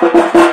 Gracias.